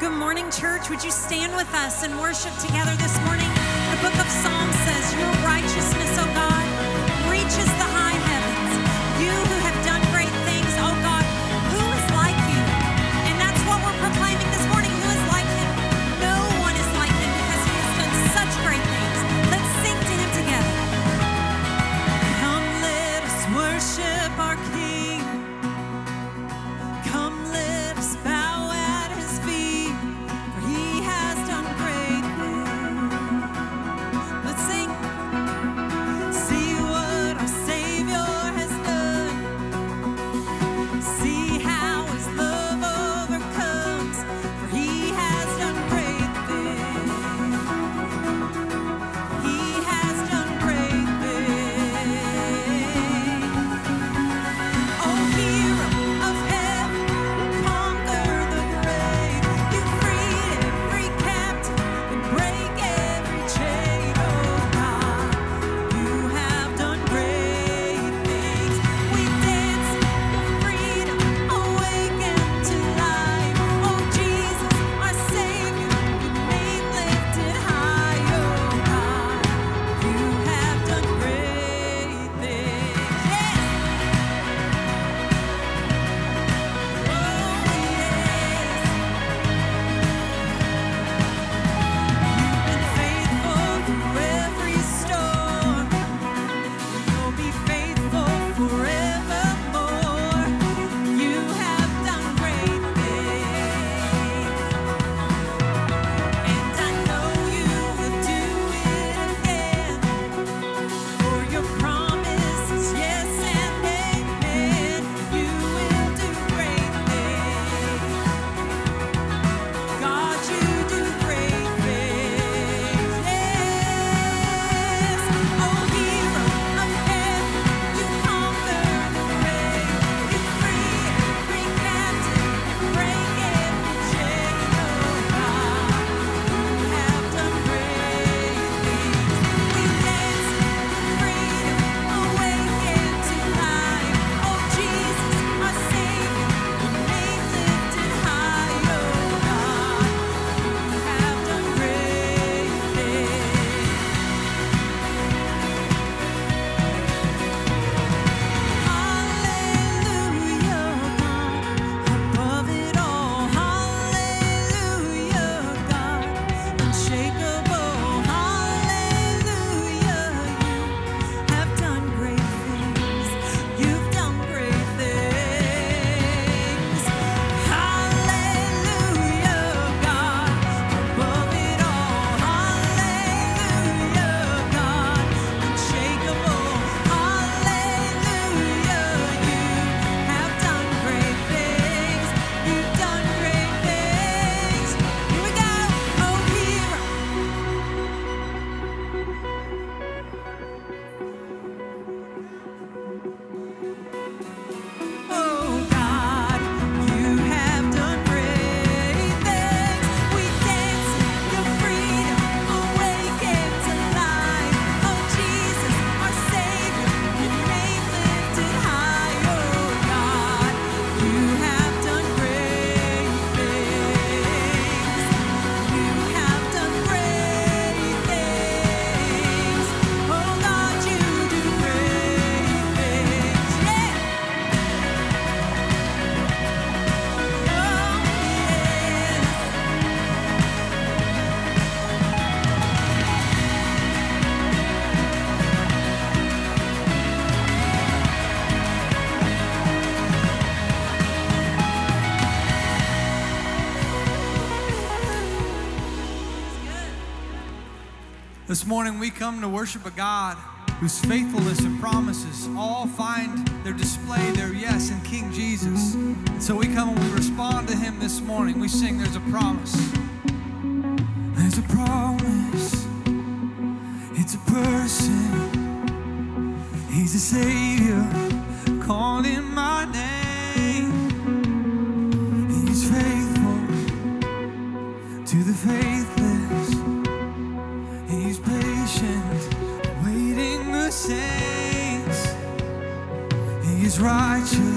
Good morning, church. Would you stand with us and worship together this morning? The book of Psalms says, Your righteousness, O God. This morning we come to worship a God whose faithfulness and promises all find their display, their yes in King Jesus. And so we come and we respond to him this morning. We sing, There's a promise. There's a promise. It's a person. He's a savior calling my righteous.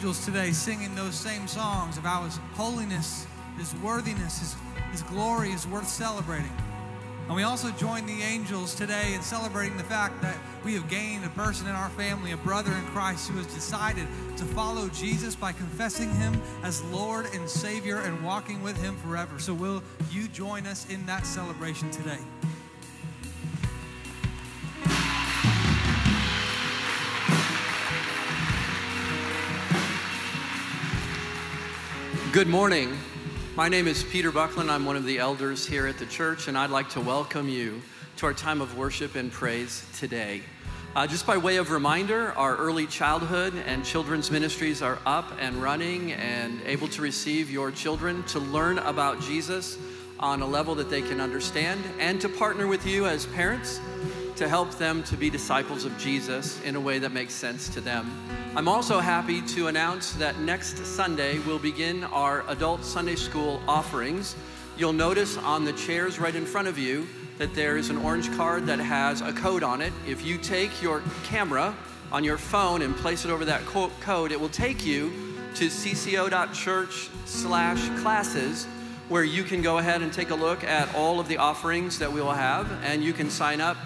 Angels today singing those same songs about His holiness, His worthiness, His, His glory is worth celebrating. And we also join the angels today in celebrating the fact that we have gained a person in our family, a brother in Christ, who has decided to follow Jesus by confessing Him as Lord and Savior and walking with Him forever. So, will you join us in that celebration today? Good morning. My name is Peter Buckland. I'm one of the elders here at the church, and I'd like to welcome you to our time of worship and praise today. Uh, just by way of reminder, our early childhood and children's ministries are up and running and able to receive your children to learn about Jesus on a level that they can understand and to partner with you as parents to help them to be disciples of Jesus in a way that makes sense to them. I'm also happy to announce that next Sunday we'll begin our adult Sunday school offerings. You'll notice on the chairs right in front of you that there is an orange card that has a code on it. If you take your camera on your phone and place it over that co- code, it will take you to cco.church slash classes where you can go ahead and take a look at all of the offerings that we will have and you can sign up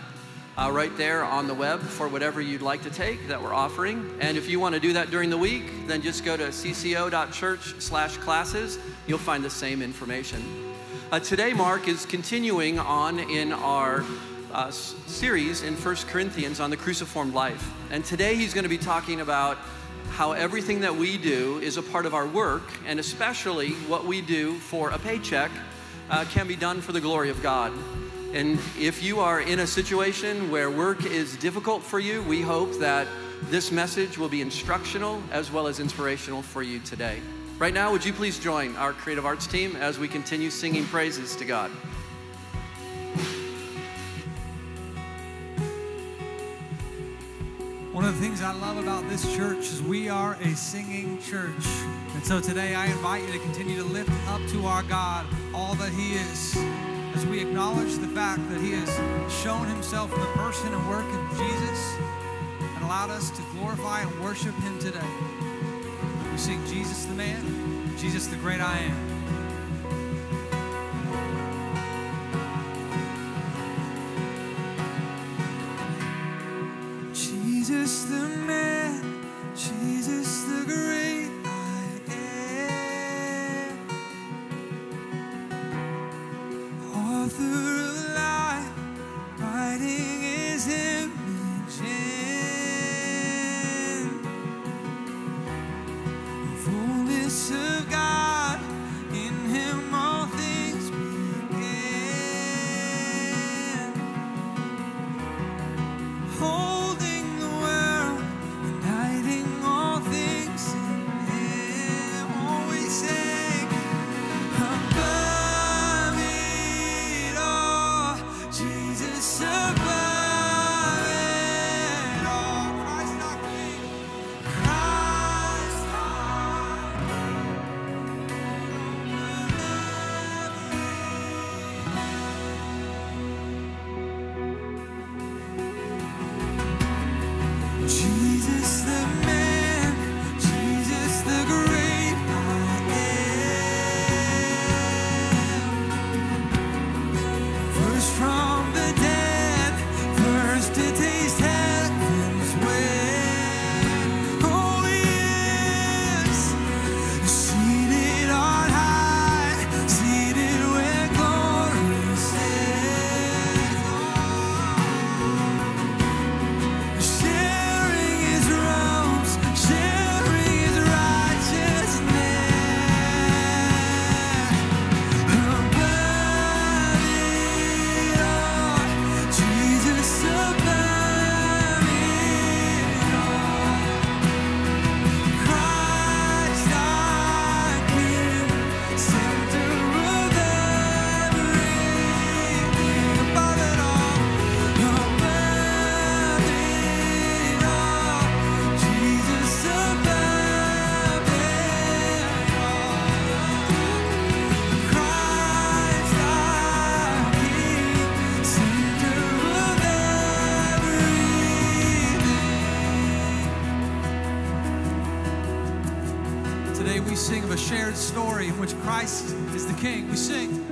uh, right there on the web for whatever you'd like to take that we're offering. And if you want to do that during the week, then just go to cco.church slash classes. You'll find the same information. Uh, today, Mark is continuing on in our uh, series in 1 Corinthians on the cruciform life. And today he's going to be talking about how everything that we do is a part of our work, and especially what we do for a paycheck uh, can be done for the glory of God. And if you are in a situation where work is difficult for you, we hope that this message will be instructional as well as inspirational for you today. Right now, would you please join our creative arts team as we continue singing praises to God? One of the things I love about this church is we are a singing church. And so today I invite you to continue to lift up to our God all that He is as we acknowledge the fact that He has shown Himself in the person and work of Jesus and allowed us to glorify and worship Him today. We sing Jesus the man, Jesus the great I am. The which Christ is the King. We sing.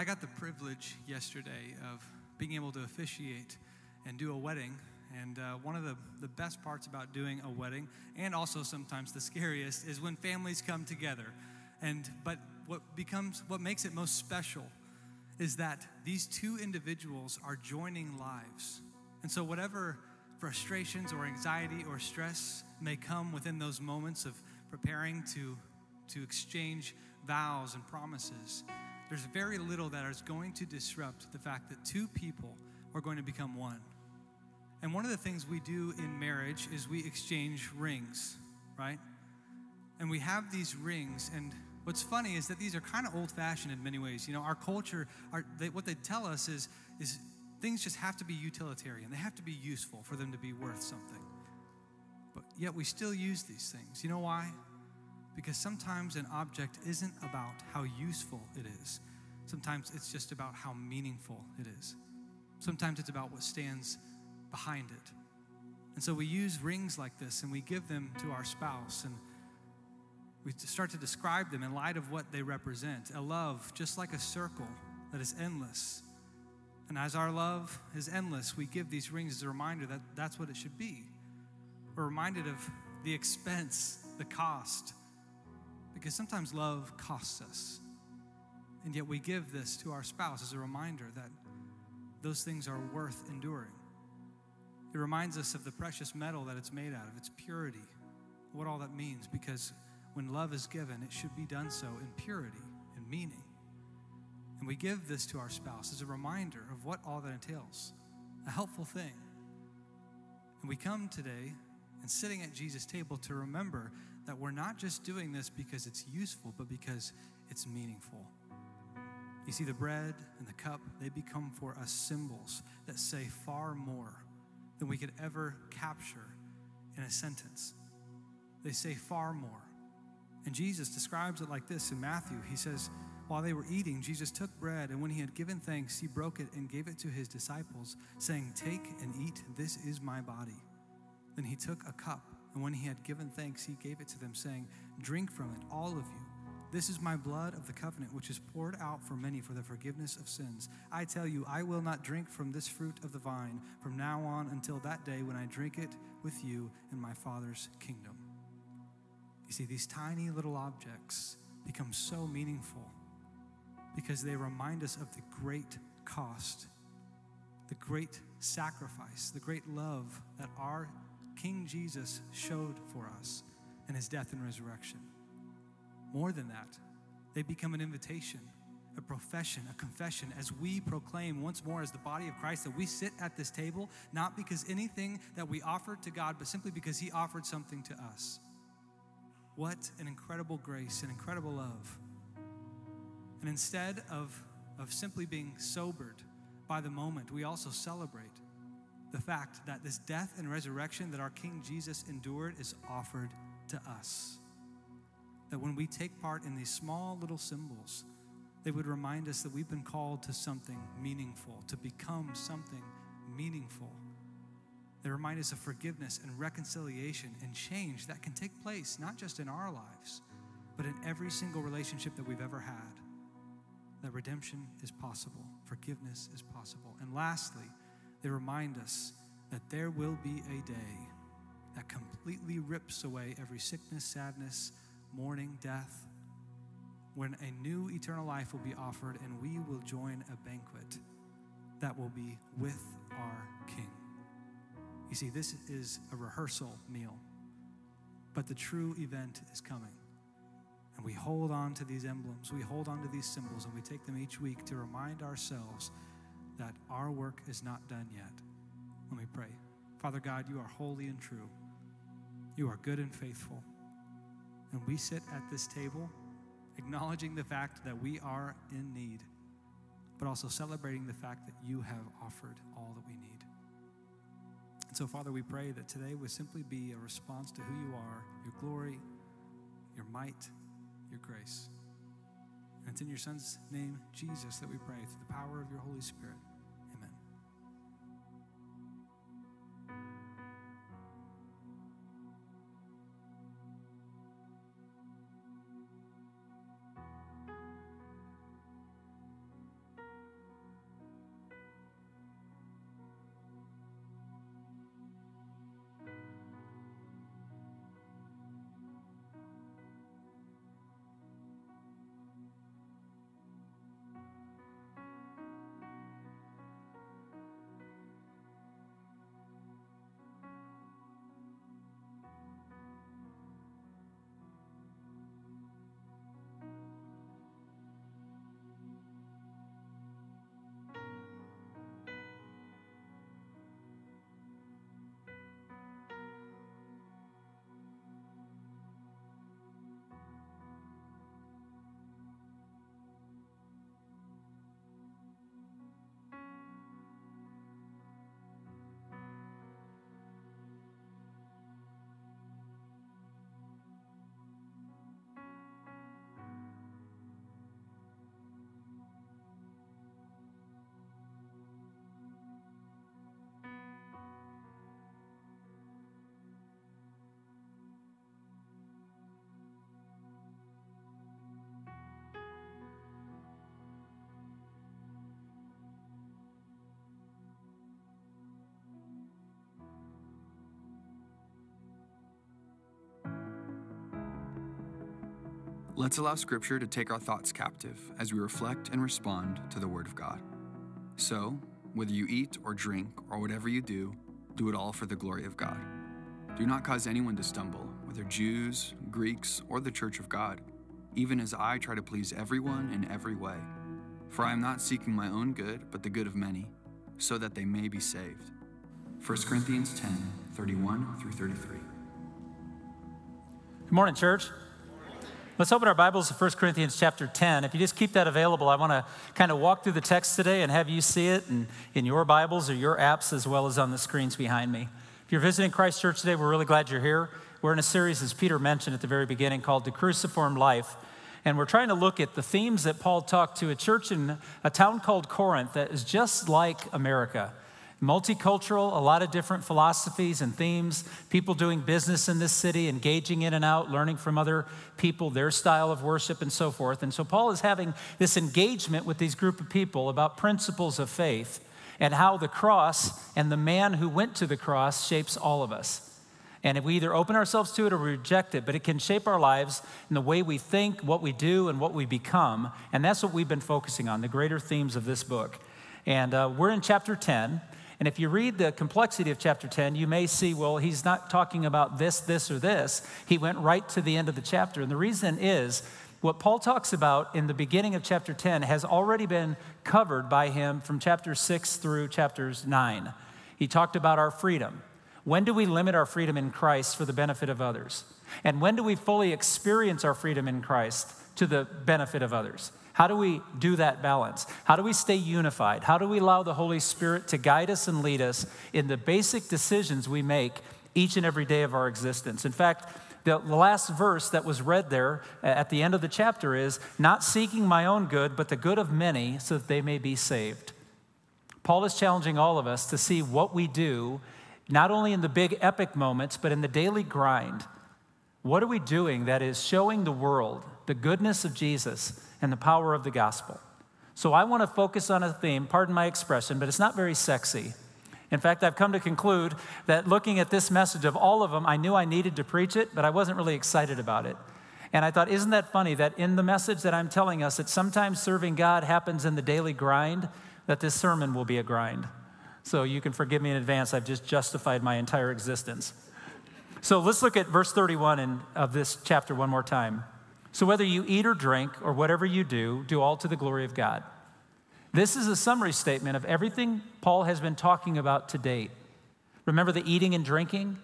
I got the privilege yesterday of being able to officiate and do a wedding. And uh, one of the, the best parts about doing a wedding, and also sometimes the scariest, is when families come together. And but what becomes what makes it most special is that these two individuals are joining lives. And so whatever frustrations or anxiety or stress may come within those moments of preparing to to exchange vows and promises, there's very little that is going to disrupt the fact that two people are going to become one. And one of the things we do in marriage is we exchange rings, right? And we have these rings, and what's funny is that these are kind of old fashioned in many ways. You know, our culture, our, they, what they tell us is, is things just have to be utilitarian, they have to be useful for them to be worth something. But yet we still use these things. You know why? Because sometimes an object isn't about how useful it is. Sometimes it's just about how meaningful it is. Sometimes it's about what stands behind it. And so we use rings like this and we give them to our spouse and we start to describe them in light of what they represent. A love just like a circle that is endless. And as our love is endless, we give these rings as a reminder that that's what it should be. We're reminded of the expense, the cost, because sometimes love costs us. And yet we give this to our spouse as a reminder that those things are worth enduring. It reminds us of the precious metal that it's made out of, its purity, what all that means, because when love is given, it should be done so in purity and meaning. And we give this to our spouse as a reminder of what all that entails, a helpful thing. And we come today and sitting at Jesus' table to remember that we're not just doing this because it's useful, but because it's meaningful. You see, the bread and the cup, they become for us symbols that say far more than we could ever capture in a sentence. They say far more. And Jesus describes it like this in Matthew. He says, While they were eating, Jesus took bread, and when he had given thanks, he broke it and gave it to his disciples, saying, Take and eat, this is my body. Then he took a cup, and when he had given thanks, he gave it to them, saying, Drink from it, all of you. This is my blood of the covenant, which is poured out for many for the forgiveness of sins. I tell you, I will not drink from this fruit of the vine from now on until that day when I drink it with you in my Father's kingdom. You see, these tiny little objects become so meaningful because they remind us of the great cost, the great sacrifice, the great love that our King Jesus showed for us in his death and resurrection. More than that, they become an invitation, a profession, a confession as we proclaim once more as the body of Christ that we sit at this table not because anything that we offered to God, but simply because he offered something to us. What an incredible grace, an incredible love. And instead of, of simply being sobered by the moment, we also celebrate the fact that this death and resurrection that our King Jesus endured is offered to us. That when we take part in these small little symbols, they would remind us that we've been called to something meaningful, to become something meaningful. They remind us of forgiveness and reconciliation and change that can take place not just in our lives, but in every single relationship that we've ever had. That redemption is possible, forgiveness is possible. And lastly, they remind us that there will be a day that completely rips away every sickness, sadness, mourning, death, when a new eternal life will be offered and we will join a banquet that will be with our King. You see, this is a rehearsal meal, but the true event is coming. And we hold on to these emblems, we hold on to these symbols, and we take them each week to remind ourselves that our work is not done yet. Let me pray. Father God, you are holy and true. You are good and faithful. And we sit at this table acknowledging the fact that we are in need, but also celebrating the fact that you have offered all that we need. And so, Father, we pray that today would simply be a response to who you are, your glory, your might, your grace. And it's in your Son's name, Jesus, that we pray through the power of your Holy Spirit. Let's allow Scripture to take our thoughts captive as we reflect and respond to the Word of God. So, whether you eat or drink or whatever you do, do it all for the glory of God. Do not cause anyone to stumble, whether Jews, Greeks, or the church of God, even as I try to please everyone in every way. For I am not seeking my own good, but the good of many, so that they may be saved. 1 Corinthians 10 31 through 33. Good morning, church. Let's open our Bibles to 1 Corinthians chapter 10. If you just keep that available, I want to kind of walk through the text today and have you see it in, in your Bibles or your apps as well as on the screens behind me. If you're visiting Christ Church today, we're really glad you're here. We're in a series, as Peter mentioned at the very beginning, called The Cruciform Life. And we're trying to look at the themes that Paul talked to a church in a town called Corinth that is just like America. Multicultural, a lot of different philosophies and themes, people doing business in this city, engaging in and out, learning from other people, their style of worship, and so forth. And so Paul is having this engagement with these group of people about principles of faith and how the cross and the man who went to the cross shapes all of us. And if we either open ourselves to it or reject it, but it can shape our lives in the way we think, what we do, and what we become. And that's what we've been focusing on, the greater themes of this book. And uh, we're in chapter 10. And if you read the complexity of chapter 10, you may see, well, he's not talking about this, this, or this. He went right to the end of the chapter. And the reason is what Paul talks about in the beginning of chapter 10 has already been covered by him from chapter 6 through chapters 9. He talked about our freedom. When do we limit our freedom in Christ for the benefit of others? And when do we fully experience our freedom in Christ to the benefit of others? How do we do that balance? How do we stay unified? How do we allow the Holy Spirit to guide us and lead us in the basic decisions we make each and every day of our existence? In fact, the last verse that was read there at the end of the chapter is not seeking my own good, but the good of many so that they may be saved. Paul is challenging all of us to see what we do, not only in the big epic moments, but in the daily grind. What are we doing that is showing the world the goodness of Jesus and the power of the gospel. So I want to focus on a theme, pardon my expression, but it's not very sexy. In fact, I've come to conclude that looking at this message of all of them, I knew I needed to preach it, but I wasn't really excited about it. And I thought, isn't that funny that in the message that I'm telling us, that sometimes serving God happens in the daily grind, that this sermon will be a grind. So you can forgive me in advance, I've just justified my entire existence. So let's look at verse 31 in, of this chapter one more time. So, whether you eat or drink or whatever you do, do all to the glory of God. This is a summary statement of everything Paul has been talking about to date. Remember the eating and drinking?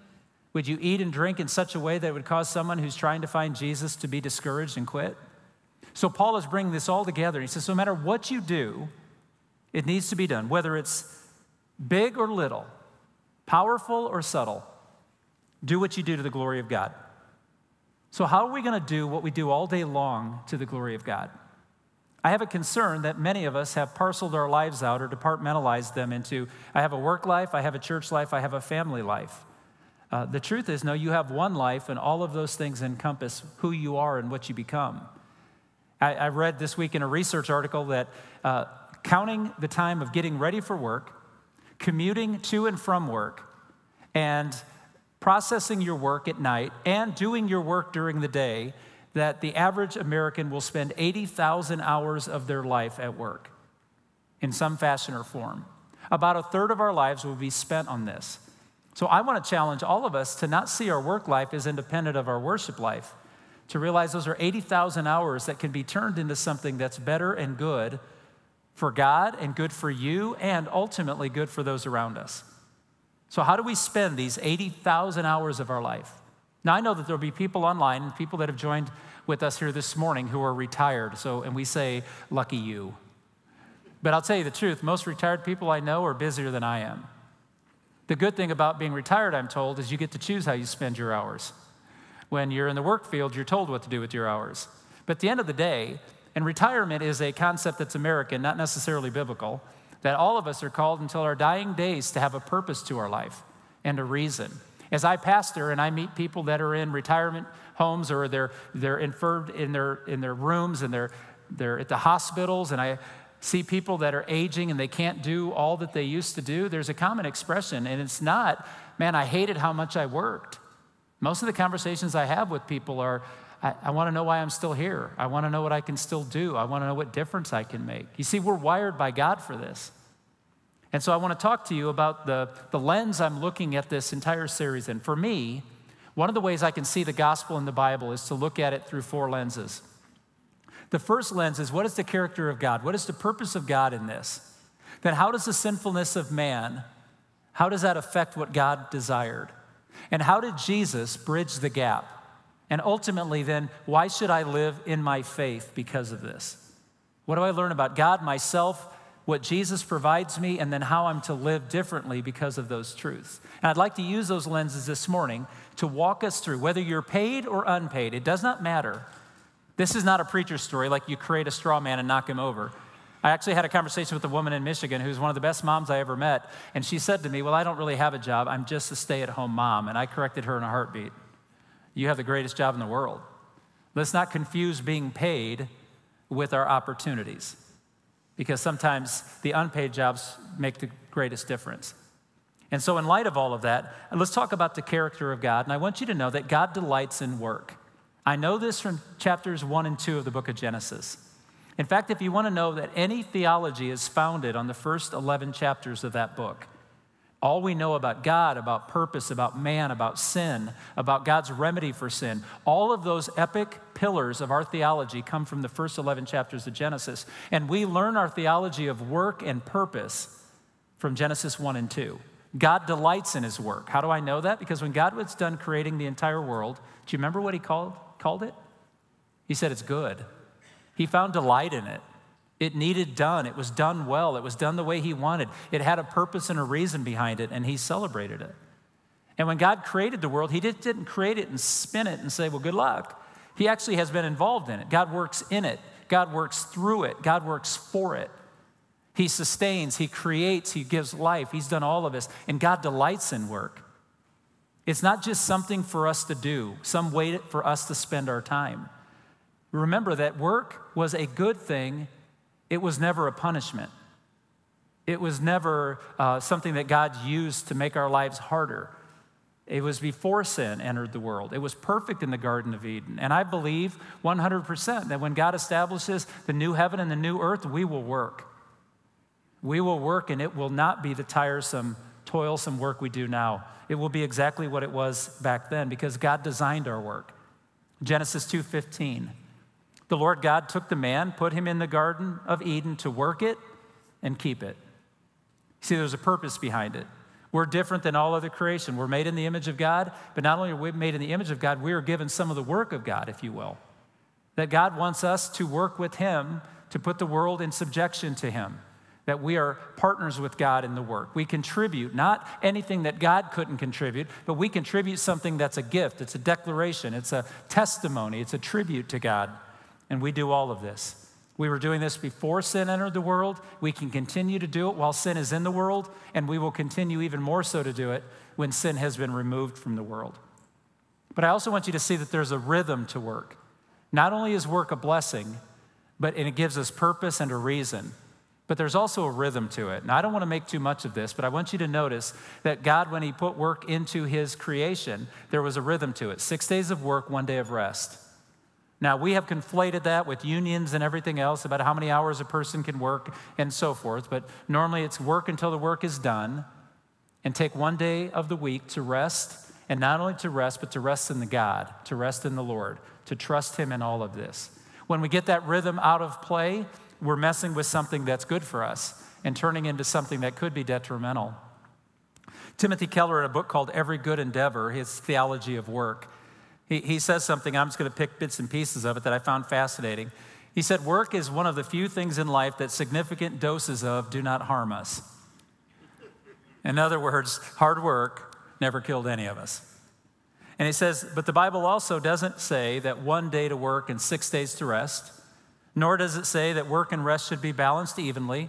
Would you eat and drink in such a way that would cause someone who's trying to find Jesus to be discouraged and quit? So, Paul is bringing this all together. He says, no matter what you do, it needs to be done, whether it's big or little, powerful or subtle. Do what you do to the glory of God. So, how are we going to do what we do all day long to the glory of God? I have a concern that many of us have parceled our lives out or departmentalized them into I have a work life, I have a church life, I have a family life. Uh, the truth is, no, you have one life, and all of those things encompass who you are and what you become. I, I read this week in a research article that uh, counting the time of getting ready for work, commuting to and from work, and processing your work at night and doing your work during the day that the average American will spend 80,000 hours of their life at work in some fashion or form. About a third of our lives will be spent on this. So I want to challenge all of us to not see our work life as independent of our worship life, to realize those are 80,000 hours that can be turned into something that's better and good for God and good for you and ultimately good for those around us. So, how do we spend these 80,000 hours of our life? Now, I know that there'll be people online and people that have joined with us here this morning who are retired. So, and we say, lucky you. But I'll tell you the truth most retired people I know are busier than I am. The good thing about being retired, I'm told, is you get to choose how you spend your hours. When you're in the work field, you're told what to do with your hours. But at the end of the day, and retirement is a concept that's American, not necessarily biblical that all of us are called until our dying days to have a purpose to our life and a reason. As I pastor and I meet people that are in retirement homes or they're, they're inferred in their, in their rooms and they're, they're at the hospitals, and I see people that are aging and they can't do all that they used to do, there's a common expression, and it's not, man, I hated how much I worked. Most of the conversations I have with people are, I, I want to know why I'm still here. I want to know what I can still do. I want to know what difference I can make. You see, we're wired by God for this. And so I want to talk to you about the, the lens I'm looking at this entire series in. For me, one of the ways I can see the gospel in the Bible is to look at it through four lenses. The first lens is what is the character of God? What is the purpose of God in this? Then how does the sinfulness of man, how does that affect what God desired? And how did Jesus bridge the gap? And ultimately, then, why should I live in my faith because of this? What do I learn about God, myself, what Jesus provides me, and then how I'm to live differently because of those truths? And I'd like to use those lenses this morning to walk us through, whether you're paid or unpaid, it does not matter. This is not a preacher story like you create a straw man and knock him over. I actually had a conversation with a woman in Michigan who's one of the best moms I ever met. And she said to me, Well, I don't really have a job. I'm just a stay at home mom. And I corrected her in a heartbeat. You have the greatest job in the world. Let's not confuse being paid with our opportunities because sometimes the unpaid jobs make the greatest difference. And so, in light of all of that, let's talk about the character of God. And I want you to know that God delights in work. I know this from chapters one and two of the book of Genesis. In fact, if you want to know that any theology is founded on the first 11 chapters of that book, all we know about God, about purpose, about man, about sin, about God's remedy for sin, all of those epic pillars of our theology come from the first 11 chapters of Genesis. And we learn our theology of work and purpose from Genesis 1 and 2. God delights in his work. How do I know that? Because when God was done creating the entire world, do you remember what he called, called it? He said it's good. He found delight in it. It needed done. It was done well. It was done the way he wanted. It had a purpose and a reason behind it, and he celebrated it. And when God created the world, he didn't create it and spin it and say, well, good luck. He actually has been involved in it. God works in it, God works through it, God works for it. He sustains, He creates, He gives life. He's done all of this, and God delights in work. It's not just something for us to do, some way for us to spend our time. Remember that work was a good thing, it was never a punishment. It was never uh, something that God used to make our lives harder. It was before sin entered the world. It was perfect in the Garden of Eden. And I believe 100% that when God establishes the new heaven and the new earth, we will work. We will work, and it will not be the tiresome, toilsome work we do now. It will be exactly what it was back then because God designed our work. Genesis 2:15. The Lord God took the man, put him in the garden of Eden to work it and keep it. See, there's a purpose behind it. We're different than all other creation. We're made in the image of God, but not only are we made in the image of God, we are given some of the work of God, if you will. That God wants us to work with Him to put the world in subjection to Him. That we are partners with God in the work. We contribute, not anything that God couldn't contribute, but we contribute something that's a gift, it's a declaration, it's a testimony, it's a tribute to God. And we do all of this. We were doing this before sin entered the world. We can continue to do it while sin is in the world, and we will continue even more so to do it when sin has been removed from the world. But I also want you to see that there's a rhythm to work. Not only is work a blessing, but and it gives us purpose and a reason. But there's also a rhythm to it. And I don't want to make too much of this, but I want you to notice that God, when He put work into His creation, there was a rhythm to it. Six days of work, one day of rest. Now, we have conflated that with unions and everything else about how many hours a person can work and so forth, but normally it's work until the work is done and take one day of the week to rest, and not only to rest, but to rest in the God, to rest in the Lord, to trust Him in all of this. When we get that rhythm out of play, we're messing with something that's good for us and turning into something that could be detrimental. Timothy Keller, in a book called Every Good Endeavor, his theology of work, he, he says something, I'm just going to pick bits and pieces of it that I found fascinating. He said, Work is one of the few things in life that significant doses of do not harm us. In other words, hard work never killed any of us. And he says, But the Bible also doesn't say that one day to work and six days to rest, nor does it say that work and rest should be balanced evenly,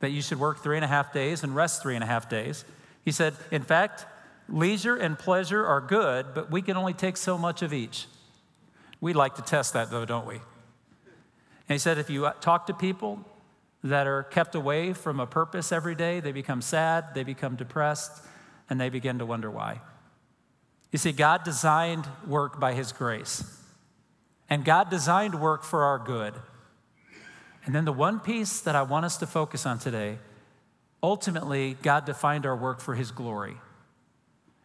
that you should work three and a half days and rest three and a half days. He said, In fact, Leisure and pleasure are good, but we can only take so much of each. We like to test that, though, don't we? And he said if you talk to people that are kept away from a purpose every day, they become sad, they become depressed, and they begin to wonder why. You see, God designed work by His grace, and God designed work for our good. And then the one piece that I want us to focus on today ultimately, God defined our work for His glory.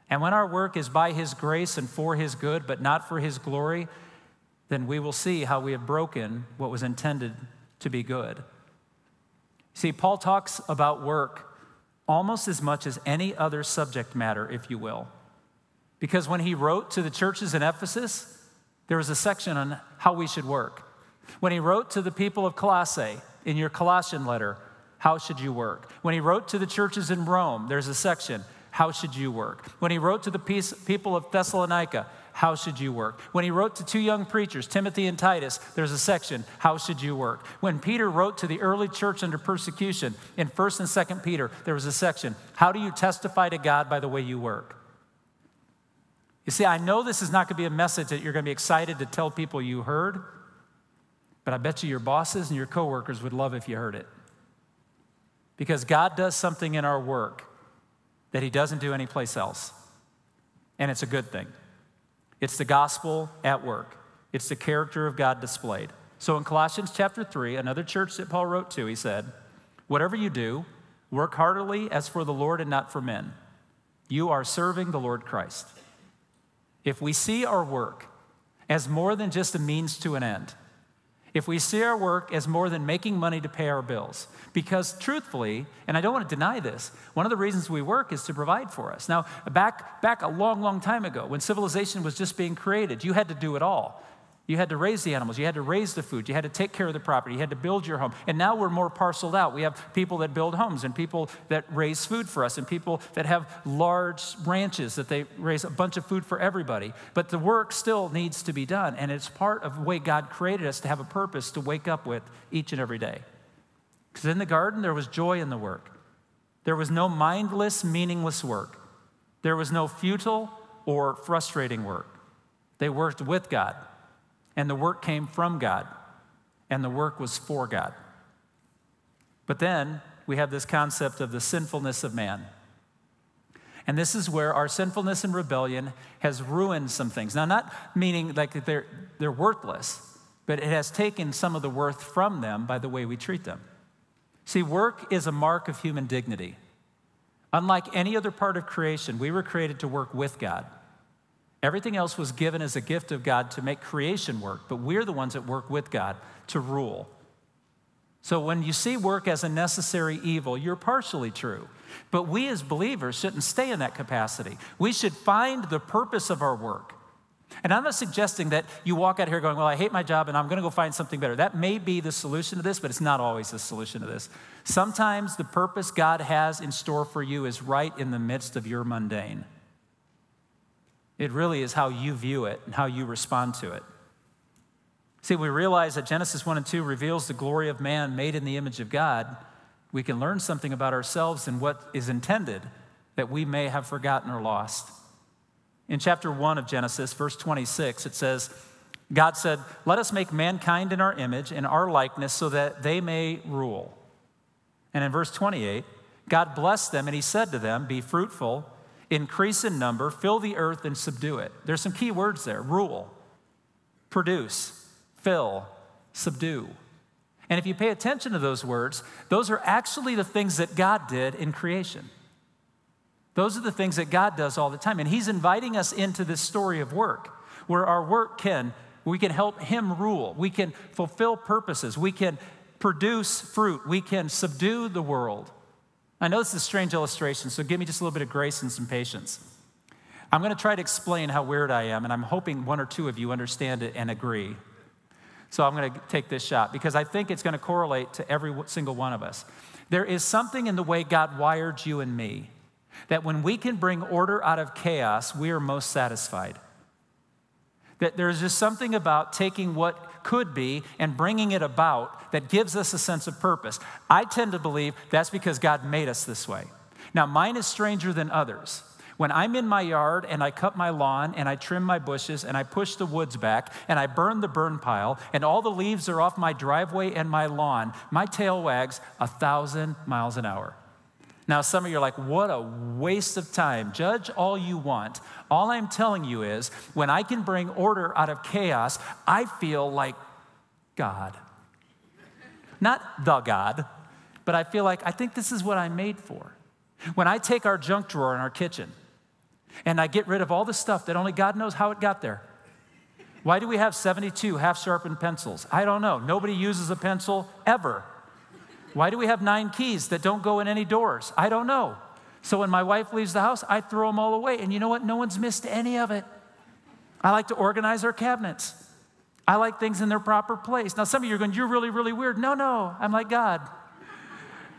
And when our work is by His grace and for His good, but not for His glory, then we will see how we have broken what was intended to be good. See, Paul talks about work almost as much as any other subject matter, if you will. Because when he wrote to the churches in Ephesus, there was a section on how we should work. When he wrote to the people of Colossae in your Colossian letter, how should you work? When he wrote to the churches in Rome, there's a section how should you work? When he wrote to the people of Thessalonica, how should you work? When he wrote to two young preachers, Timothy and Titus, there's a section, how should you work? When Peter wrote to the early church under persecution in 1st and 2nd Peter, there was a section, how do you testify to God by the way you work? You see, I know this is not going to be a message that you're going to be excited to tell people you heard, but I bet you your bosses and your coworkers would love if you heard it. Because God does something in our work that he doesn't do anyplace else. And it's a good thing. It's the gospel at work. It's the character of God displayed. So in Colossians chapter 3, another church that Paul wrote to, he said, Whatever you do, work heartily as for the Lord and not for men. You are serving the Lord Christ. If we see our work as more than just a means to an end, if we see our work as more than making money to pay our bills, because truthfully, and I don't want to deny this, one of the reasons we work is to provide for us. Now, back, back a long, long time ago, when civilization was just being created, you had to do it all. You had to raise the animals, you had to raise the food, you had to take care of the property, you had to build your home. And now we're more parceled out. We have people that build homes and people that raise food for us and people that have large ranches that they raise a bunch of food for everybody. But the work still needs to be done, and it's part of the way God created us to have a purpose to wake up with each and every day. Because in the garden, there was joy in the work. There was no mindless, meaningless work. There was no futile or frustrating work. They worked with God. And the work came from God, and the work was for God. But then we have this concept of the sinfulness of man. And this is where our sinfulness and rebellion has ruined some things. Now, not meaning like they're, they're worthless, but it has taken some of the worth from them by the way we treat them. See, work is a mark of human dignity. Unlike any other part of creation, we were created to work with God. Everything else was given as a gift of God to make creation work, but we're the ones that work with God to rule. So when you see work as a necessary evil, you're partially true. But we as believers shouldn't stay in that capacity. We should find the purpose of our work. And I'm not suggesting that you walk out here going, Well, I hate my job and I'm going to go find something better. That may be the solution to this, but it's not always the solution to this. Sometimes the purpose God has in store for you is right in the midst of your mundane. It really is how you view it and how you respond to it. See, we realize that Genesis 1 and 2 reveals the glory of man made in the image of God. We can learn something about ourselves and what is intended that we may have forgotten or lost. In chapter 1 of Genesis, verse 26, it says, God said, Let us make mankind in our image, in our likeness, so that they may rule. And in verse 28, God blessed them, and he said to them, Be fruitful increase in number, fill the earth, and subdue it. There's some key words there rule, produce, fill, subdue. And if you pay attention to those words, those are actually the things that God did in creation. Those are the things that God does all the time. And He's inviting us into this story of work where our work can, we can help Him rule, we can fulfill purposes, we can produce fruit, we can subdue the world. I know this is a strange illustration, so give me just a little bit of grace and some patience. I'm going to try to explain how weird I am, and I'm hoping one or two of you understand it and agree. So I'm going to take this shot because I think it's going to correlate to every single one of us. There is something in the way God wired you and me that when we can bring order out of chaos, we are most satisfied. That there's just something about taking what could be and bringing it about that gives us a sense of purpose. I tend to believe that's because God made us this way. Now, mine is stranger than others. When I'm in my yard and I cut my lawn and I trim my bushes and I push the woods back and I burn the burn pile and all the leaves are off my driveway and my lawn, my tail wags a thousand miles an hour. Now, some of you are like, what a waste of time. Judge all you want. All I'm telling you is, when I can bring order out of chaos, I feel like God. Not the God, but I feel like I think this is what I'm made for. When I take our junk drawer in our kitchen and I get rid of all the stuff that only God knows how it got there. Why do we have 72 half sharpened pencils? I don't know. Nobody uses a pencil ever. Why do we have nine keys that don't go in any doors? I don't know. So when my wife leaves the house, I throw them all away. And you know what? No one's missed any of it. I like to organize our cabinets. I like things in their proper place. Now, some of you are going, You're really, really weird. No, no, I'm like God.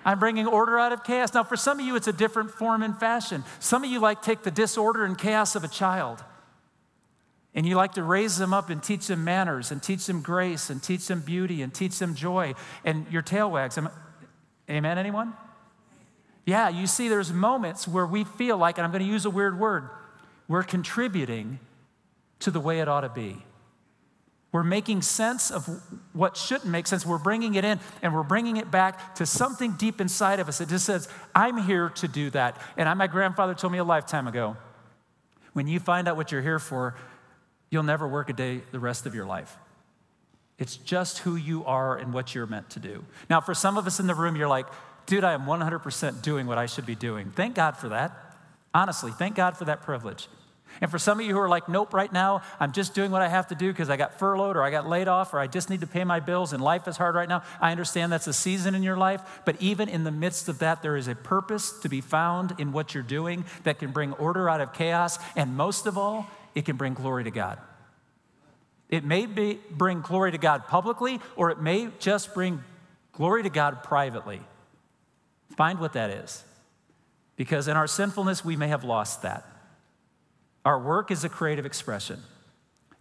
I'm bringing order out of chaos. Now, for some of you, it's a different form and fashion. Some of you like take the disorder and chaos of a child And you like to raise them up and teach them manners and teach them grace and teach them beauty and teach them joy. And your tail wags. Am- Amen, anyone? Yeah, you see, there's moments where we feel like, and I'm going to use a weird word, we're contributing to the way it ought to be. We're making sense of what shouldn't make sense. We're bringing it in and we're bringing it back to something deep inside of us that just says, I'm here to do that. And my grandfather told me a lifetime ago when you find out what you're here for, you'll never work a day the rest of your life. It's just who you are and what you're meant to do. Now, for some of us in the room, you're like, dude, I am 100% doing what I should be doing. Thank God for that. Honestly, thank God for that privilege. And for some of you who are like, nope, right now, I'm just doing what I have to do because I got furloughed or I got laid off or I just need to pay my bills and life is hard right now. I understand that's a season in your life, but even in the midst of that, there is a purpose to be found in what you're doing that can bring order out of chaos. And most of all, it can bring glory to God. It may be, bring glory to God publicly, or it may just bring glory to God privately. Find what that is. Because in our sinfulness, we may have lost that. Our work is a creative expression.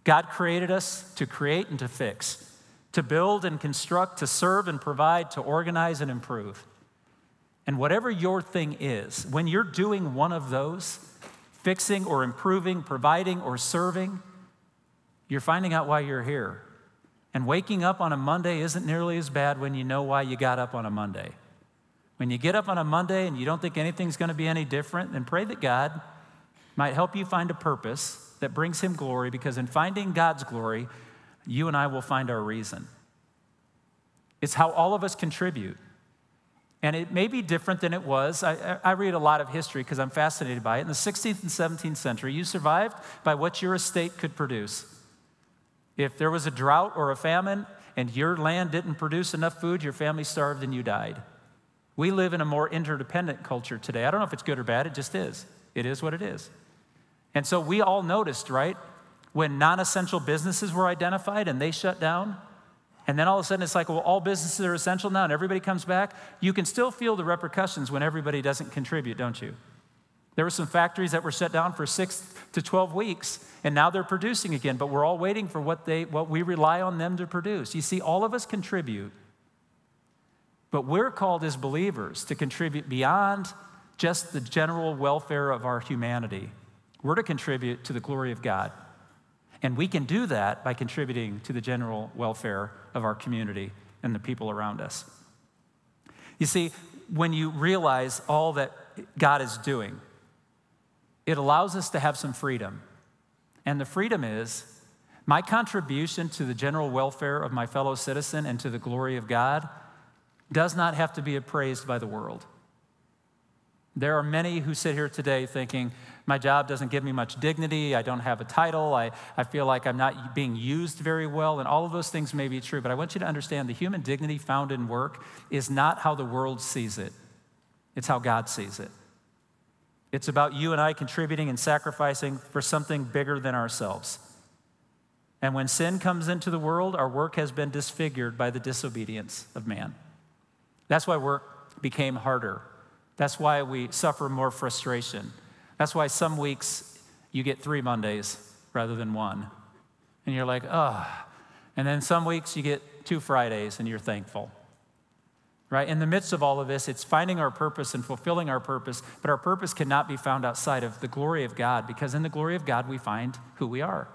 God created us to create and to fix, to build and construct, to serve and provide, to organize and improve. And whatever your thing is, when you're doing one of those, fixing or improving, providing or serving, you're finding out why you're here. And waking up on a Monday isn't nearly as bad when you know why you got up on a Monday. When you get up on a Monday and you don't think anything's going to be any different, then pray that God might help you find a purpose that brings Him glory, because in finding God's glory, you and I will find our reason. It's how all of us contribute. And it may be different than it was. I, I read a lot of history because I'm fascinated by it. In the 16th and 17th century, you survived by what your estate could produce. If there was a drought or a famine and your land didn't produce enough food, your family starved and you died. We live in a more interdependent culture today. I don't know if it's good or bad, it just is. It is what it is. And so we all noticed, right? When non essential businesses were identified and they shut down, and then all of a sudden it's like, well, all businesses are essential now and everybody comes back. You can still feel the repercussions when everybody doesn't contribute, don't you? There were some factories that were shut down for six to 12 weeks, and now they're producing again, but we're all waiting for what, they, what we rely on them to produce. You see, all of us contribute, but we're called as believers to contribute beyond just the general welfare of our humanity. We're to contribute to the glory of God. And we can do that by contributing to the general welfare of our community and the people around us. You see, when you realize all that God is doing, it allows us to have some freedom. And the freedom is my contribution to the general welfare of my fellow citizen and to the glory of God does not have to be appraised by the world. There are many who sit here today thinking, my job doesn't give me much dignity, I don't have a title, I, I feel like I'm not being used very well, and all of those things may be true, but I want you to understand the human dignity found in work is not how the world sees it, it's how God sees it. It's about you and I contributing and sacrificing for something bigger than ourselves. And when sin comes into the world, our work has been disfigured by the disobedience of man. That's why work became harder. That's why we suffer more frustration. That's why some weeks you get three Mondays rather than one. And you're like, oh. And then some weeks you get two Fridays and you're thankful. Right? In the midst of all of this, it's finding our purpose and fulfilling our purpose, but our purpose cannot be found outside of the glory of God because in the glory of God we find who we are.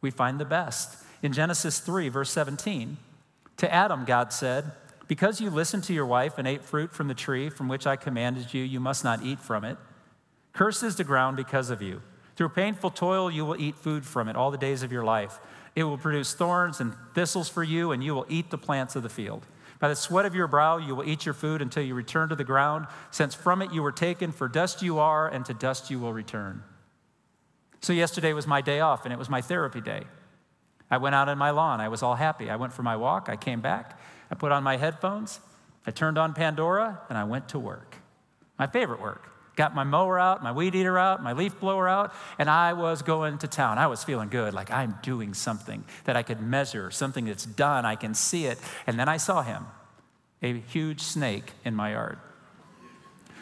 We find the best. In Genesis 3, verse 17, to Adam, God said, Because you listened to your wife and ate fruit from the tree from which I commanded you, you must not eat from it. Cursed is the ground because of you. Through painful toil, you will eat food from it all the days of your life. It will produce thorns and thistles for you, and you will eat the plants of the field. By the sweat of your brow, you will eat your food until you return to the ground, since from it you were taken, for dust you are, and to dust you will return. So, yesterday was my day off, and it was my therapy day. I went out on my lawn. I was all happy. I went for my walk. I came back. I put on my headphones. I turned on Pandora, and I went to work. My favorite work. Got my mower out, my weed eater out, my leaf blower out, and I was going to town. I was feeling good, like I'm doing something that I could measure, something that's done, I can see it. And then I saw him, a huge snake in my yard.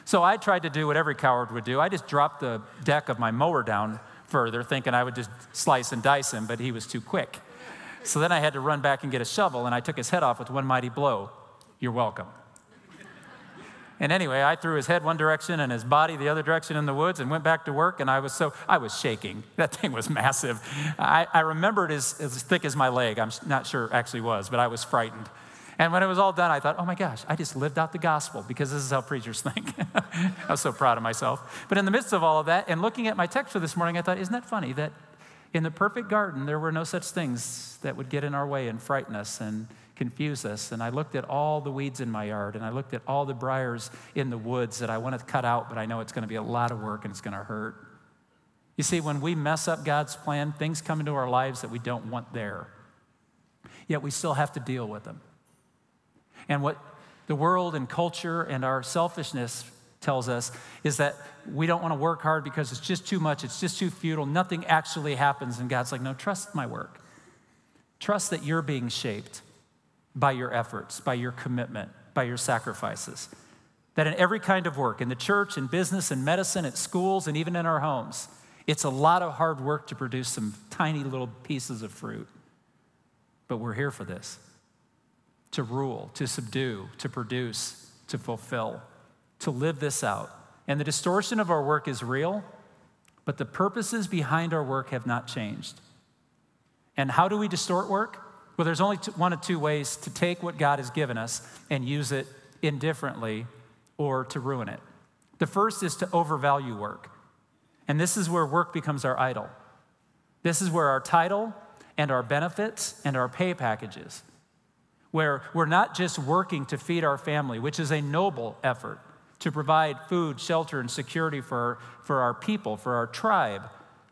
So I tried to do what every coward would do. I just dropped the deck of my mower down further, thinking I would just slice and dice him, but he was too quick. So then I had to run back and get a shovel, and I took his head off with one mighty blow. You're welcome. And anyway, I threw his head one direction and his body the other direction in the woods and went back to work. And I was so, I was shaking. That thing was massive. I, I remember it as, as thick as my leg. I'm not sure actually was, but I was frightened. And when it was all done, I thought, oh my gosh, I just lived out the gospel because this is how preachers think. I was so proud of myself. But in the midst of all of that, and looking at my text for this morning, I thought, isn't that funny that in the perfect garden, there were no such things that would get in our way and frighten us and confuse us. And I looked at all the weeds in my yard, and I looked at all the briars in the woods that I want to cut out, but I know it's going to be a lot of work and it's going to hurt. You see, when we mess up God's plan, things come into our lives that we don't want there. Yet we still have to deal with them. And what the world and culture and our selfishness tells us is that we don't want to work hard because it's just too much, it's just too futile, nothing actually happens. And God's like, no, trust my work. Trust that you're being shaped by your efforts, by your commitment, by your sacrifices. That in every kind of work, in the church, in business, in medicine, at schools, and even in our homes, it's a lot of hard work to produce some tiny little pieces of fruit. But we're here for this to rule, to subdue, to produce, to fulfill, to live this out. And the distortion of our work is real, but the purposes behind our work have not changed. And how do we distort work? Well, there's only one of two ways to take what God has given us and use it indifferently or to ruin it. The first is to overvalue work. And this is where work becomes our idol. This is where our title and our benefits and our pay packages, where we're not just working to feed our family, which is a noble effort to provide food, shelter, and security for, for our people, for our tribe.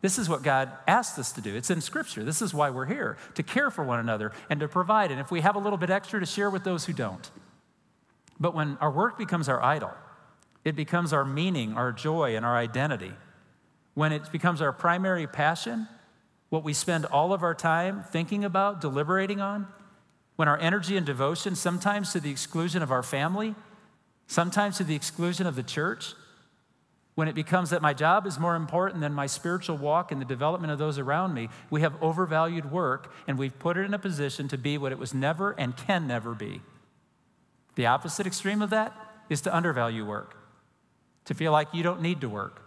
This is what God asked us to do. It's in Scripture. This is why we're here to care for one another and to provide. And if we have a little bit extra, to share with those who don't. But when our work becomes our idol, it becomes our meaning, our joy, and our identity. When it becomes our primary passion, what we spend all of our time thinking about, deliberating on, when our energy and devotion, sometimes to the exclusion of our family, sometimes to the exclusion of the church, when it becomes that my job is more important than my spiritual walk and the development of those around me, we have overvalued work and we've put it in a position to be what it was never and can never be. The opposite extreme of that is to undervalue work, to feel like you don't need to work,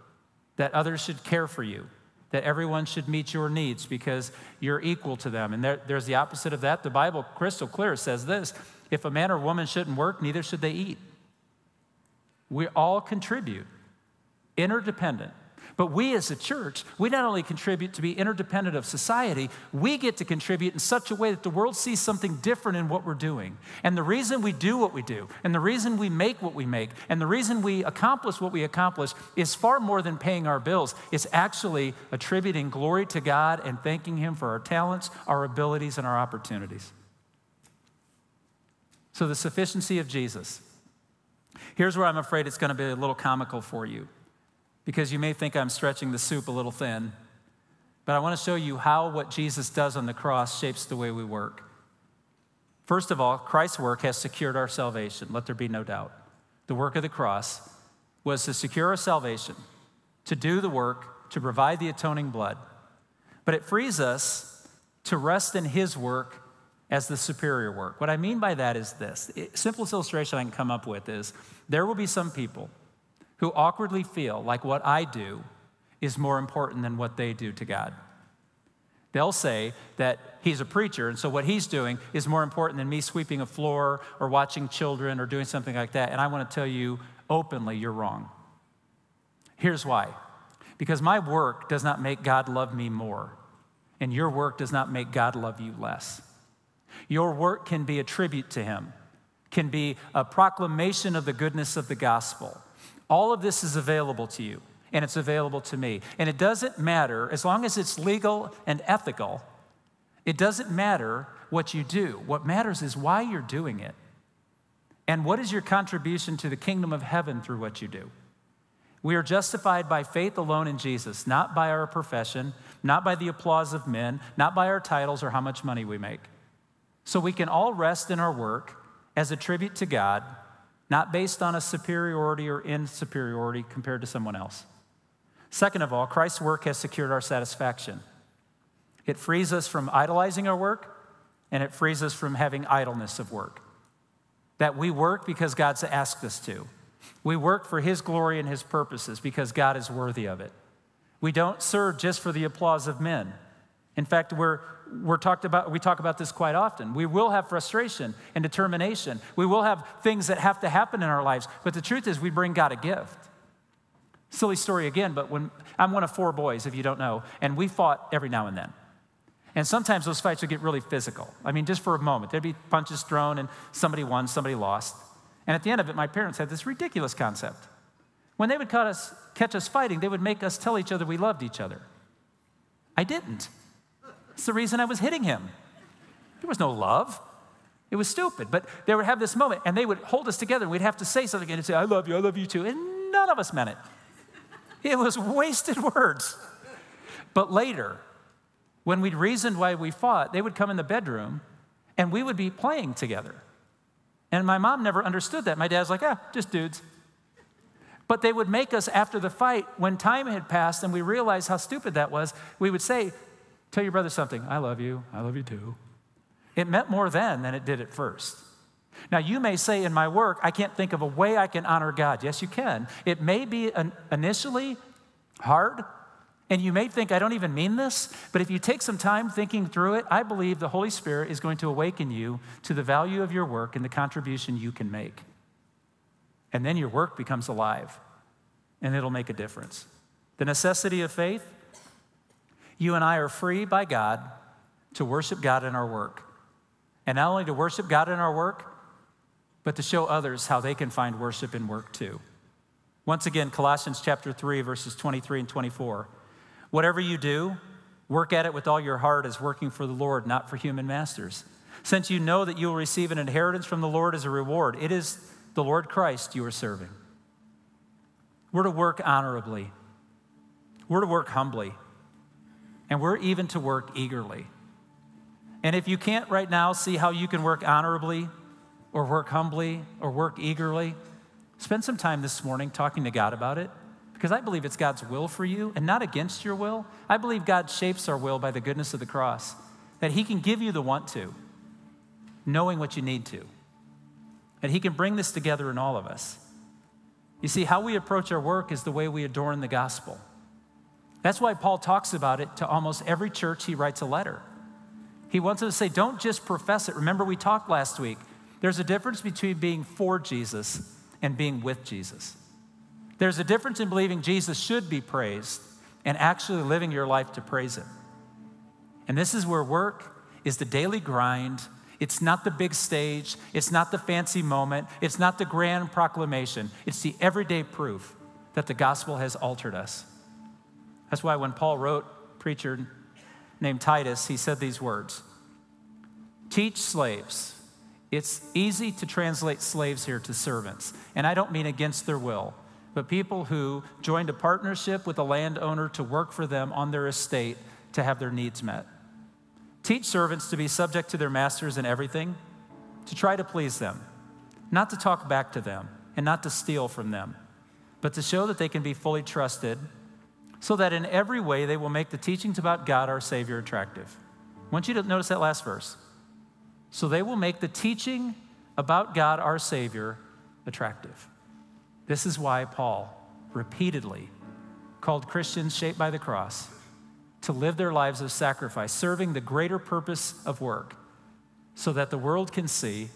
that others should care for you, that everyone should meet your needs because you're equal to them. And there, there's the opposite of that. The Bible, crystal clear, says this if a man or woman shouldn't work, neither should they eat. We all contribute interdependent. But we as a church, we not only contribute to be interdependent of society, we get to contribute in such a way that the world sees something different in what we're doing. And the reason we do what we do, and the reason we make what we make, and the reason we accomplish what we accomplish is far more than paying our bills. It's actually attributing glory to God and thanking Him for our talents, our abilities, and our opportunities. So, the sufficiency of Jesus. Here's where I'm afraid it's going to be a little comical for you because you may think I'm stretching the soup a little thin. But I want to show you how what Jesus does on the cross shapes the way we work. First of all, Christ's work has secured our salvation. Let there be no doubt. The work of the cross was to secure our salvation, to do the work, to provide the atoning blood. But it frees us to rest in His work as the superior work. What I mean by that is this simplest illustration I can come up with is there will be some people who awkwardly feel like what I do is more important than what they do to God. They'll say that he's a preacher, and so what he's doing is more important than me sweeping a floor or watching children or doing something like that. And I want to tell you openly, you're wrong. Here's why because my work does not make God love me more, and your work does not make God love you less. Your work can be a tribute to him, can be a proclamation of the goodness of the gospel all of this is available to you, and it's available to me. And it doesn't matter, as long as it's legal and ethical, it doesn't matter what you do. What matters is why you're doing it. And what is your contribution to the kingdom of heaven through what you do? We are justified by faith alone in Jesus, not by our profession, not by the applause of men, not by our titles or how much money we make. So we can all rest in our work as a tribute to God not based on a superiority or inferiority compared to someone else. Second of all, Christ's work has secured our satisfaction. It frees us from idolizing our work, and it frees us from having idleness of work. That we work because God's asked us to. We work for His glory and His purposes because God is worthy of it. We don't serve just for the applause of men. In fact, we're, we're talked about, we talk about this quite often. We will have frustration and determination. We will have things that have to happen in our lives. But the truth is, we bring God a gift. Silly story again, but when I'm one of four boys, if you don't know, and we fought every now and then. And sometimes those fights would get really physical. I mean, just for a moment. There'd be punches thrown, and somebody won, somebody lost. And at the end of it, my parents had this ridiculous concept. When they would catch us, catch us fighting, they would make us tell each other we loved each other. I didn't. It's the reason I was hitting him. There was no love. It was stupid. But they would have this moment, and they would hold us together, and we'd have to say something, and say, I love you, I love you too. And none of us meant it. It was wasted words. But later, when we'd reasoned why we fought, they would come in the bedroom and we would be playing together. And my mom never understood that. My dad's like, ah, just dudes. But they would make us, after the fight, when time had passed and we realized how stupid that was, we would say, Tell your brother something. I love you. I love you too. It meant more then than it did at first. Now, you may say, in my work, I can't think of a way I can honor God. Yes, you can. It may be initially hard, and you may think, I don't even mean this, but if you take some time thinking through it, I believe the Holy Spirit is going to awaken you to the value of your work and the contribution you can make. And then your work becomes alive, and it'll make a difference. The necessity of faith you and I are free by God to worship God in our work. And not only to worship God in our work, but to show others how they can find worship in work too. Once again, Colossians chapter 3, verses 23 and 24. Whatever you do, work at it with all your heart as working for the Lord, not for human masters. Since you know that you will receive an inheritance from the Lord as a reward, it is the Lord Christ you are serving. We're to work honorably, we're to work humbly, and we're even to work eagerly. And if you can't right now see how you can work honorably, or work humbly, or work eagerly, spend some time this morning talking to God about it because I believe it's God's will for you and not against your will. I believe God shapes our will by the goodness of the cross, that He can give you the want to, knowing what you need to. And He can bring this together in all of us. You see, how we approach our work is the way we adorn the gospel. That's why Paul talks about it to almost every church he writes a letter. He wants us to say, don't just profess it. Remember, we talked last week. There's a difference between being for Jesus and being with Jesus. There's a difference in believing Jesus should be praised and actually living your life to praise Him. And this is where work is the daily grind. It's not the big stage, it's not the fancy moment, it's not the grand proclamation. It's the everyday proof that the gospel has altered us. That's why when Paul wrote, preacher named Titus, he said these words Teach slaves. It's easy to translate slaves here to servants, and I don't mean against their will, but people who joined a partnership with a landowner to work for them on their estate to have their needs met. Teach servants to be subject to their masters in everything, to try to please them, not to talk back to them, and not to steal from them, but to show that they can be fully trusted so that in every way they will make the teachings about God our Savior attractive. I want you to notice that last verse. So they will make the teaching about God our Savior attractive. This is why Paul repeatedly called Christians shaped by the cross to live their lives of sacrifice, serving the greater purpose of work, so that the world can see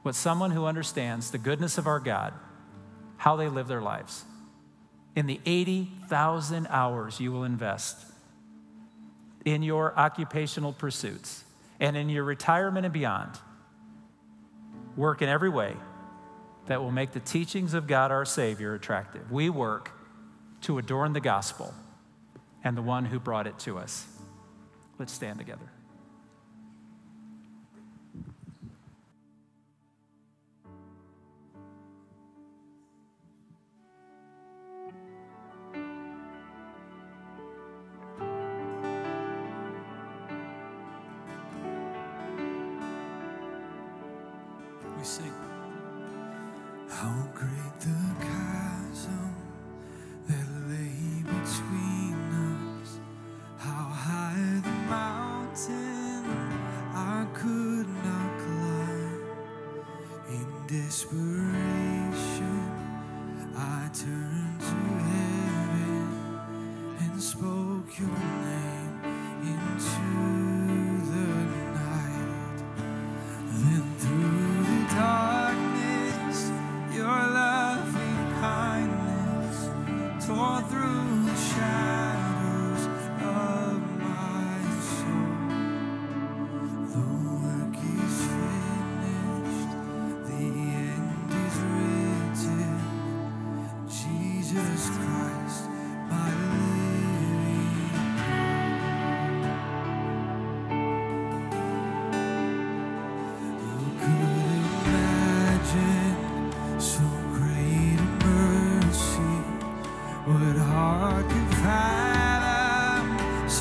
what someone who understands the goodness of our God, how they live their lives in the 80,000 hours you will invest in your occupational pursuits and in your retirement and beyond. Work in every way that will make the teachings of God our Savior attractive. We work to adorn the gospel and the one who brought it to us. Let's stand together.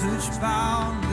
Such boundless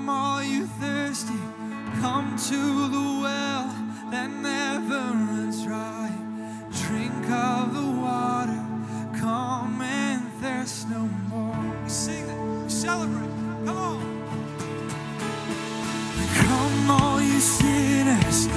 come all you thirsty, Come to the well that never runs dry. Drink of the water. Come and thirst no more. We sing it. We celebrate. Come on. Come, all you sinners,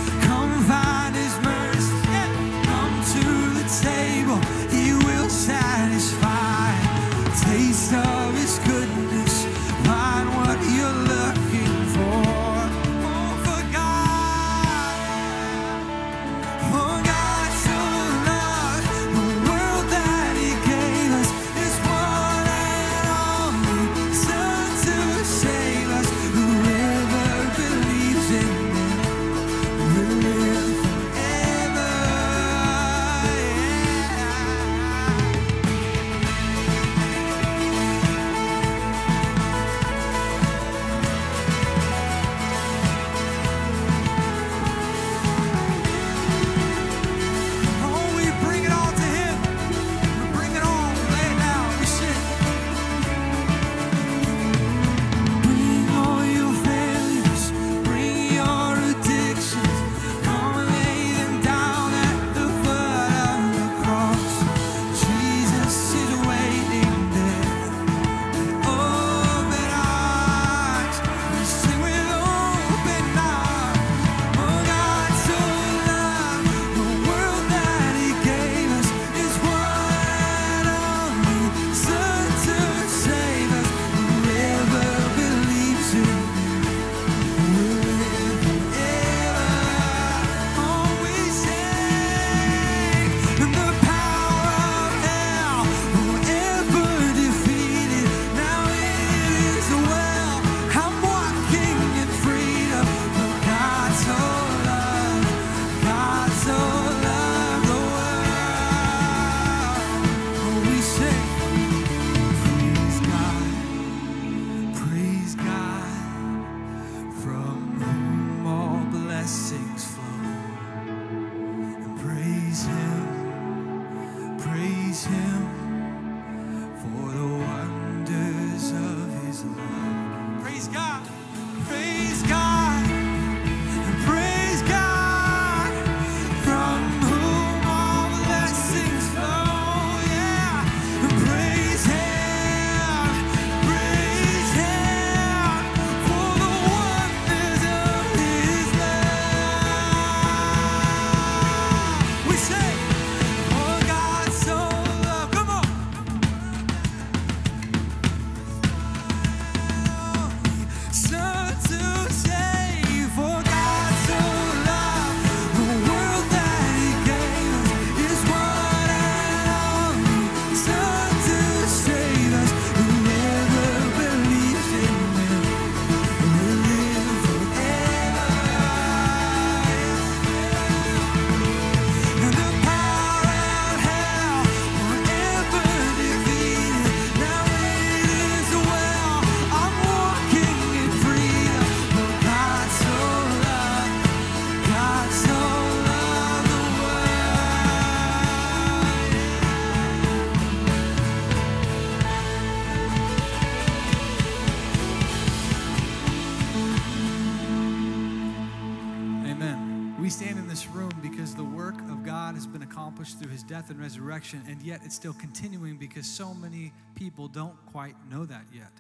resurrection, and yet it's still continuing because so many people don't quite know that yet.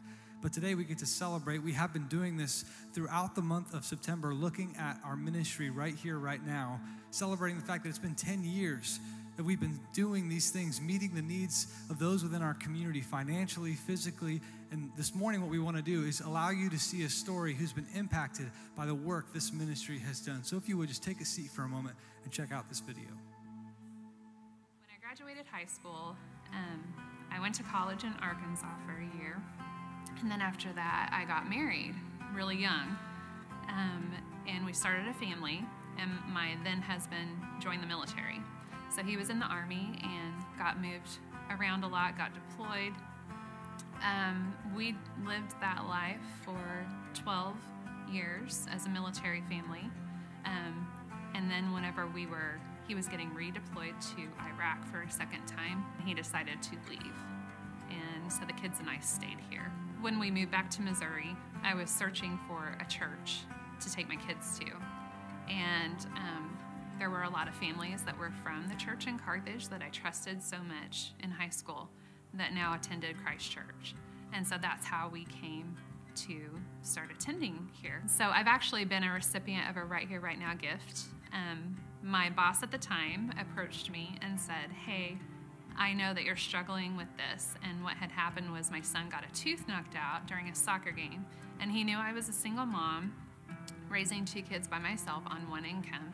But today we get to celebrate. We have been doing this throughout the month of September, looking at our ministry right here, right now, celebrating the fact that it's been 10 years that we've been doing these things, meeting the needs of those within our community financially, physically. And this morning, what we want to do is allow you to see a story who's been impacted by the work this ministry has done. So if you would just take a seat for a moment and check out this video. Graduated high school, um, I went to college in Arkansas for a year. And then after that, I got married really young. Um, and we started a family. And my then husband joined the military. So he was in the Army and got moved around a lot, got deployed. Um, we lived that life for 12 years as a military family. Um, and then whenever we were, he was getting redeployed to Iraq for a second time, he decided to leave. And so the kids and I stayed here. When we moved back to Missouri, I was searching for a church to take my kids to. And um, there were a lot of families that were from the church in Carthage that I trusted so much in high school that now attended Christ Church. And so that's how we came to start attending here. So I've actually been a recipient of a Right Here, Right Now gift. Um, my boss at the time approached me and said, Hey, I know that you're struggling with this. And what had happened was my son got a tooth knocked out during a soccer game. And he knew I was a single mom raising two kids by myself on one income.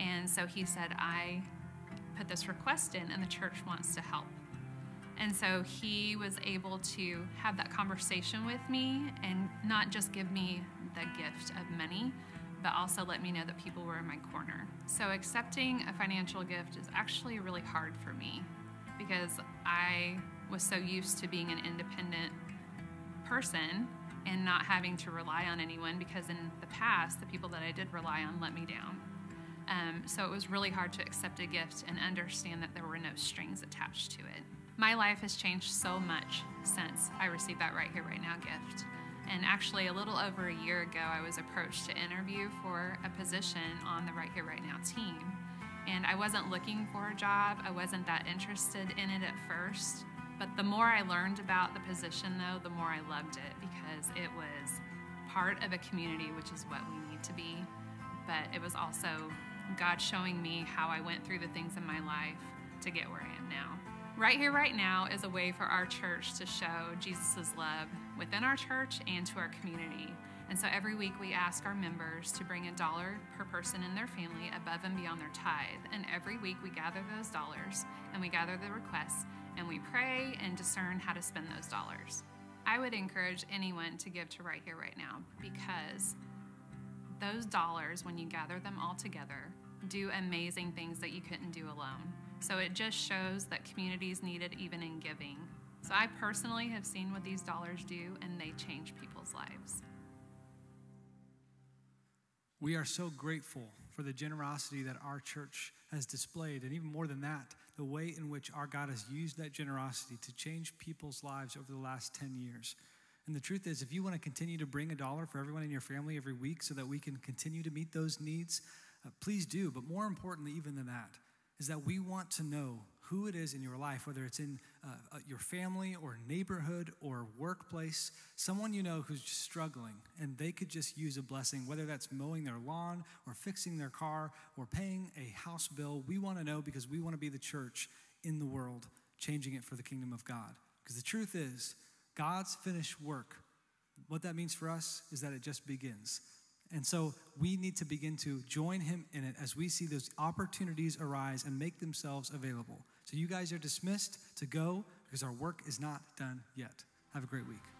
And so he said, I put this request in, and the church wants to help. And so he was able to have that conversation with me and not just give me the gift of money, but also let me know that people were in my corner. So accepting a financial gift is actually really hard for me because I was so used to being an independent person and not having to rely on anyone because in the past, the people that I did rely on let me down. Um, so it was really hard to accept a gift and understand that there were no strings attached to it. My life has changed so much since I received that Right Here, Right Now gift. And actually, a little over a year ago, I was approached to interview for a position on the Right Here, Right Now team. And I wasn't looking for a job, I wasn't that interested in it at first. But the more I learned about the position, though, the more I loved it because it was part of a community, which is what we need to be. But it was also God showing me how I went through the things in my life to get where I am now. Right Here, Right Now is a way for our church to show Jesus' love within our church and to our community. And so every week we ask our members to bring a dollar per person in their family above and beyond their tithe. And every week we gather those dollars and we gather the requests and we pray and discern how to spend those dollars. I would encourage anyone to give to Right Here, Right Now because those dollars, when you gather them all together, do amazing things that you couldn't do alone. So it just shows that communities need it even in giving. So I personally have seen what these dollars do, and they change people's lives. We are so grateful for the generosity that our church has displayed, and even more than that, the way in which our God has used that generosity to change people's lives over the last 10 years. And the truth is, if you want to continue to bring a dollar for everyone in your family every week so that we can continue to meet those needs, uh, please do. But more importantly, even than that, is that we want to know who it is in your life, whether it's in uh, your family or neighborhood or workplace, someone you know who's struggling and they could just use a blessing, whether that's mowing their lawn or fixing their car or paying a house bill. We want to know because we want to be the church in the world, changing it for the kingdom of God. Because the truth is, God's finished work, what that means for us is that it just begins. And so we need to begin to join him in it as we see those opportunities arise and make themselves available. So you guys are dismissed to go because our work is not done yet. Have a great week.